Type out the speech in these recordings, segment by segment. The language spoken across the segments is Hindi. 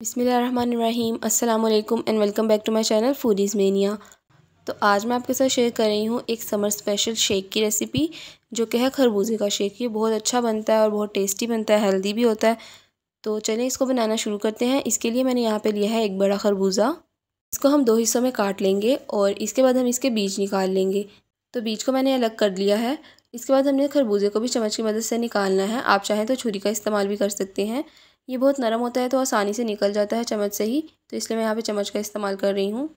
बिसमीम अल्लाम and welcome back to my channel Foodies Mania. तो आज मैं आपके साथ शेयर कर रही हूँ एक समर स्पेशल शेक की रेसिपी, जो कि है खरबूजे का शेक। ये बहुत अच्छा बनता है और बहुत टेस्टी बनता है, हेल्दी भी होता है। तो चलें इसको बनाना शुरू करते हैं। इसके लिए मैंने यहाँ पर लिया है एक बड़ा खरबूजा। इसको हम दो हिस्सों में काट लेंगे और इसके बाद हम इसके बीज निकाल लेंगे। तो बीज को मैंने अलग कर लिया है। इसके बाद हमने खरबूजे को भी चम्मच की मदद से निकालना है। आप चाहें तो छुरी का इस्तेमाल भी कर सकते हैं। ये बहुत नरम होता है तो आसानी से निकल जाता है चम्मच से ही तो इसलिए मैं यहाँ पे चम्मच का इस्तेमाल कर रही हूँ।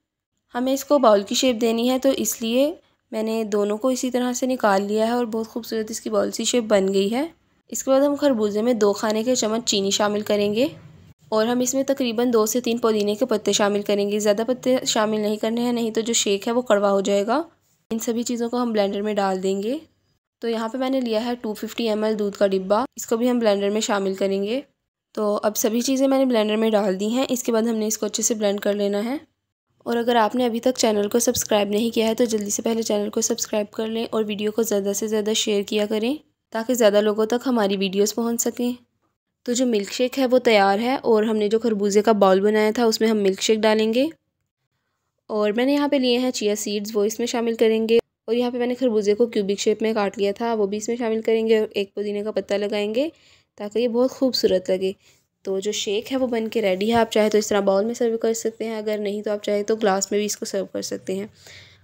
हमें इसको बाउल की शेप देनी है तो इसलिए मैंने दोनों को इसी तरह से निकाल लिया है और बहुत खूबसूरत इसकी बाउल सी शेप बन गई है। इसके बाद हम खरबूजे में दो खाने के चम्मच चीनी शामिल करेंगे और हम इसमें तकरीबन दो से तीन पुदीने के पत्ते शामिल करेंगे। ज़्यादा पत्ते शामिल नहीं करने हैं, नहीं तो जो शेक है वो कड़वा हो जाएगा। इन सभी चीज़ों को हम ब्लेंडर में डाल देंगे। तो यहाँ पे मैंने लिया है 250 फिफ्टी दूध का डिब्बा, इसको भी हम ब्लेंडर में शामिल करेंगे। तो अब सभी चीज़ें मैंने ब्लेंडर में डाल दी हैं। इसके बाद हमने इसको अच्छे से ब्लेंड कर लेना है। और अगर आपने अभी तक चैनल को सब्सक्राइब नहीं किया है तो जल्दी से पहले चैनल को सब्सक्राइब कर लें और वीडियो को ज़्यादा से ज़्यादा शेयर किया करें, ताकि ज़्यादा लोगों तक हमारी वीडियोस पहुँच सकें। तो जो मिल्क शेक है, वो तैयार है और हमने जो खरबूजे का बाउल बनाया था, उसमें हम मिल्क शेक डालेंगे। और मैंने यहाँ पे लिए हैं चिया सीड्स वो इसमें शामिल करेंगे। और यहाँ पे मैंने खरबूजे को क्यूबिक शेप में काट लिया था, वो भी इसमें शामिल करेंगे और एक पुदीने का पत्ता लगाएँगे। ताकि ये बहुत खूबसूरत लगे। तो जो शेक है वो बन के रेडी है। आप चाहे तो इस तरह बाउल में सर्व कर सकते हैं, अगर नहीं तो आप चाहे तो ग्लास में भी इसको सर्व कर सकते हैं।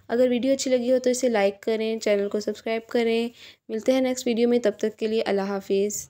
अगर वीडियो अच्छी लगी हो तो इसे लाइक करें चैनल को सब्सक्राइब करें। मिलते हैं नेक्स्ट वीडियो में, तब तक के लिए अल्लाह हाफिज़।